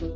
Thank